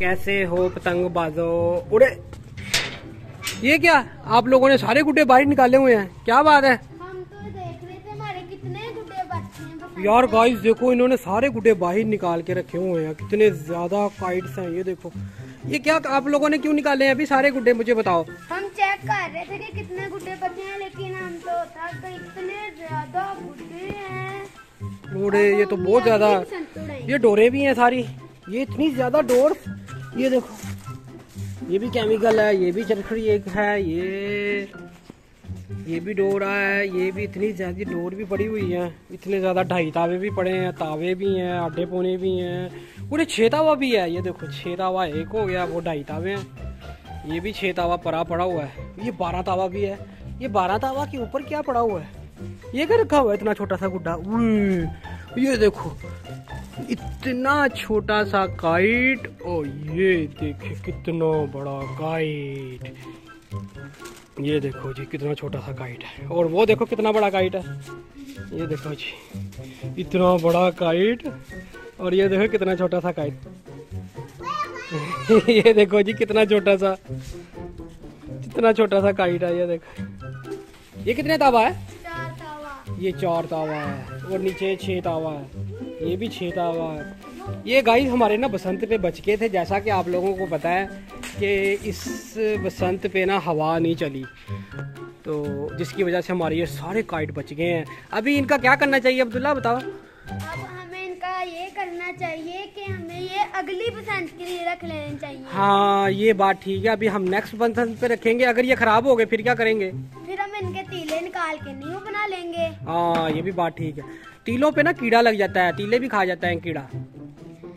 कैसे हो पतंग बाजो उड़े। ये क्या? आप लोगों ने सारे गुड्डे बाहर निकाले हुए हैं। क्या बात है? हम तो देख रहे थे हमारे कितने गुड्डे बच्चे हैं यार गाइस देखो इन्होंने सारे गुड्डे बाहर निकाल के रखे हुए हैं। कितने ज़्यादा काइट्स हैं ये देखो। ये क्या आप लोगों ने क्यों निकाले हैं अभी सारे गुड्डे? मुझे बताओ। हम चेक कर रहे थे कि कितने गुड्डे बचे हैं लेकिन हम तो थक गए इतने ज़्यादा गुड्डे हैं। ये तो बहुत ज़्यादा। ये डोरे भी हैं सारी। ये इतनी ज़्यादा डोर ये देखो। ये भी केमिकल है, ये भी चरखड़ी एक है, ये ये भी डोरा है, ये भी इतनी ज़्यादा डोर भी पड़ी हुई है, इतने ज़्यादा ढाई तावे भी पड़े हैं, तावे भी हैं आडे पोने भी हैं, पूरे छह तावा भी है, ये देखो, छह तावा एक हो गया, वो ढाई तावे हैं, ये भी छह तावा परा पड़ा हुआ है, ये बारह तावा भी है, ये बारह तावा के ऊपर क्या पड़ा हुआ है? ये क्या रखा हुआ है, इतना छोटा सा गुड्डा? ये देखो इतना छोटा सा काइट और ये देखिए कितना बड़ा काइट। ये देखो जी कितना छोटा सा काइट है। और वो देखो कितना बड़ा काइट है। ये देखो जी इतना बड़ा काइट और ये देखो कितना छोटा सा काइट। ये देखो जी कितना छोटा सा कितना छोटा सा काइट है ये देखो। ये कितने तावा है? चार तावा। ये चार तावा है और नीचे छह तावा है। ये भी छह तावा है। ये गाइस हमारे ना बसंत पे बच गए थे जैसा कि आप लोगों को पता है कि इस बसंत पे ना हवा नहीं चली। तो जिसकी वजह से हमारे ये सारे काइट बच गए हैं। अभी इनका क्या करना चाहिए अब्दुल्ला बताओ। अब हमें इनका ये करना चाहिए कि हमें ये अगली बसंत के लिए रख लेने चाहिए। हाँ ये बात ठीक है। अभी हम नेक्स्ट बसंत पे रखेंगे। अगर ये खराब हो गए फिर क्या करेंगे? इनके तीले निकाल के न्यू बना लेंगे। हाँ ये भी बात ठीक है। तीलों पे ना कीड़ा लग जाता है तीले भी खा जाता है कीड़ा।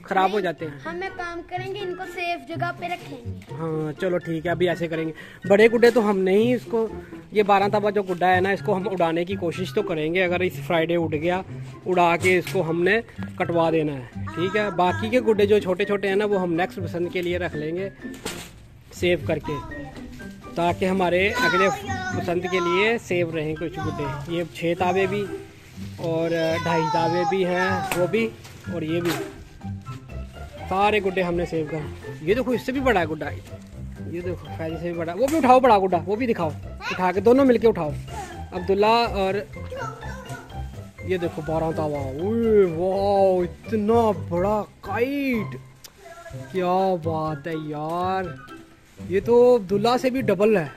खराब हो जाते हैं। हम एक काम करेंगे इनको सेफ़ जगह पे रखेंगे। हाँ चलो ठीक है अभी ऐसे करेंगे। बड़े गुड्डे तो हम नहीं इसको ये बारह तबा जो गुड्डा है ना इसको हम उड़ाने की कोशिश तो करेंगे अगर इस फ्राइडे उड़ गया उड़ा के इसको हमने कटवा देना है। ठीक है बाकी के गुड्डे जो छोटे छोटे हैं ना वो हम नेक्स्ट पसंद के लिए रख लेंगे सेव करके ताकि हमारे अगले पसंद के लिए सेव रहें कुछ गुड्डे ये छः तावे भी और ढाई तावे भी हैं, वो भी और ये भी। सारे गुड्डे हमने सेव कर ये देखो, इससे भी बड़ा है गुड्डा। ये देखो फैजी से भी बड़ा। वो भी उठाओ बड़ा गुड्डा, वो भी दिखाओ। उठा के दोनों मिलके उठाओ। अब्दुल्ला और ये देखो, बारह तावा। वाह, इतना बड़ा काइट। क्या बात है यार। ये तो अब्दुल्ला से भी डबल है।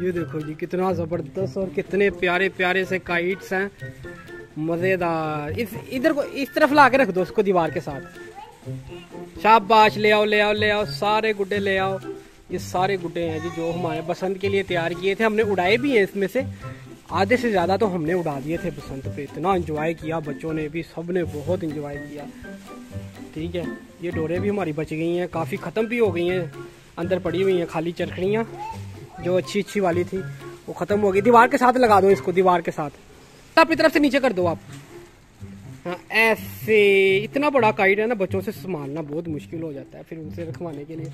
ये देखो जी, कितना ज़बरदस्त और कितने प्यारे प्यारे से काइट्स हैं। मज़ेदार। इस, इधर को, इस तरफ़ ला के रख दो उसको दीवार के साथ। शाबाश, ले आओ ले आओ ले आओ, सारे गुड्डे ले आओ। ये सारे गुड्डे हैं जी, जो हमारे बसंत के लिए तैयार किए थे, हमने उड़ाए भी हैं इसमें से। आधे से ज़्यादा तो हमने उड़ा दिए थे बसंत पे। इतना इंजॉय किया, बच्चों ने भी सबने बहुत इंजॉय किया। ठीक है, ये डोरे भी हमारी बच गई हैं, काफ़ी ख़त्म भी हो गई हैं। अंदर पड़ी हुई हैं खाली चरखड़ियाँ। जो अच्छी अच्छी वाली थी, वो ख़त्म हो गई। दीवार के साथ लगा दो इसको, दीवार के साथ। अपनी तरफ़ से नीचे कर दो आप। हाँ ऐसे, इतना बड़ा काइट है ना, बच्चों से संभालना बहुत मुश्किल हो जाता है, फिर उनसे रखवाने के लिए।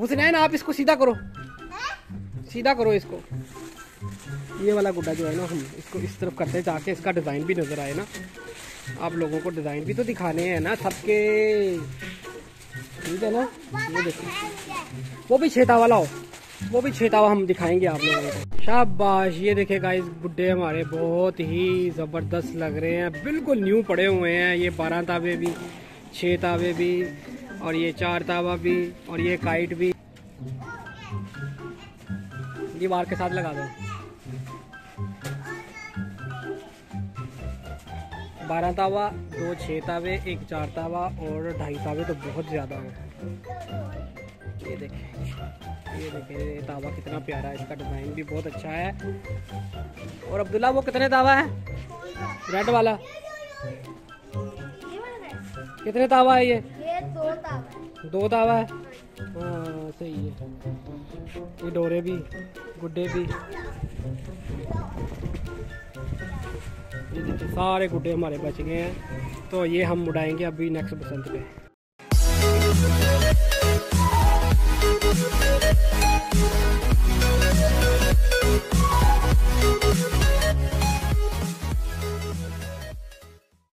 हुसनैन आप इसको सीधा करो। सीधा करो इसको। ये वाला गुड्डा जो है ना, हम इसको इस तरफ़ करते ताकि इसका डिज़ाइन भी नज़र आए ना। आप लोगों को डिज़ाइन भी तो दिखाने हैं ना, सबके। ठीक है ना? ये देखो। वो भी छेता वाला हो। वो भी छेतावा हम दिखाएँगे आप लोगों को। शाबाश, ये देखे गाइस गुड्डे हमारे बहुत ही ज़बरदस्त लग रहे हैं। बिल्कुल न्यू पड़े हुए हैं। ये बारह तावे भी छः तावे भी, और ये चार तावा भी, और ये काइट भी। दीवार के साथ लगा दो। बारह तावा, दो छः तावे, एक चार तावा, और ढाई तावे तो बहुत ज़्यादा है। ये देखें। ये देखिए तावा कितना प्यारा है, इसका डिज़ाइन भी बहुत अच्छा है। और अब्दुल्ला, वो कितने तावा है? रेड वाला। कितने तावा है ये? ये दो तावा दो तावा है। हाँ सही है। ये डोरे भी, गुड्डे भी। ये सारे गुड्डे हमारे बच गए हैं। तो ये हम उड़ाएँगे अभी नेक्स्ट बसंत पे।